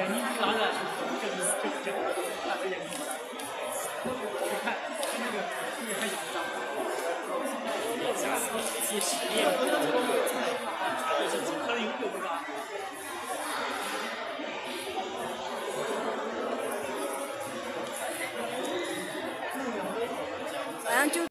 眼睛拿着，就是就是这样，眼睛。看，那个后面还养着，吓死我了！几十年了，他们是组合了永久的？好像就。